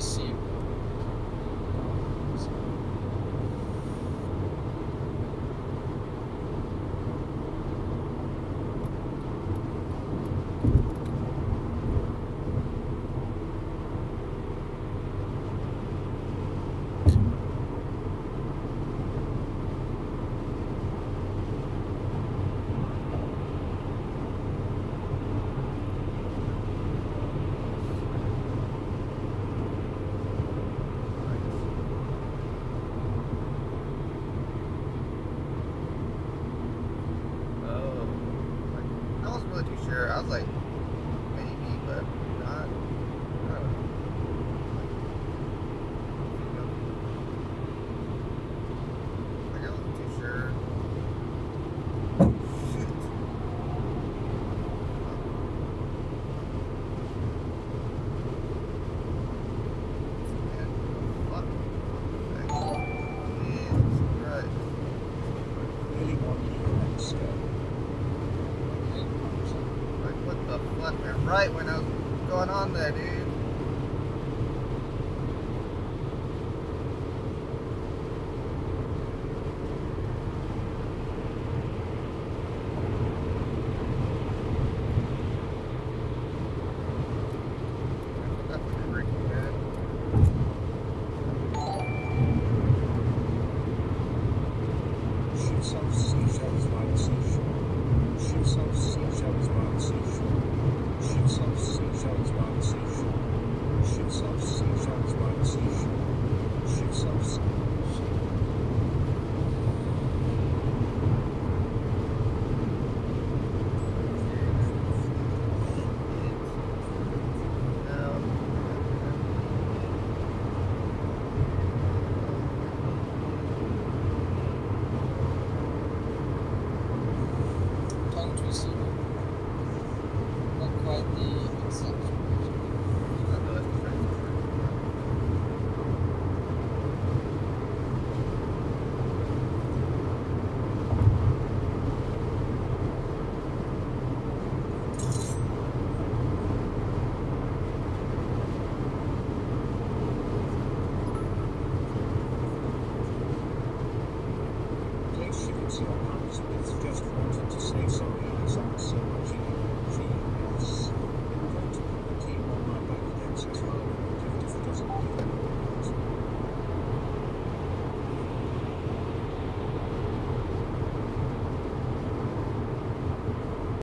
see. Wasn't too sure. I was like, maybe, but right when I was going on there, dude. Seashells by the seashore. Seashells by the seashore. и вот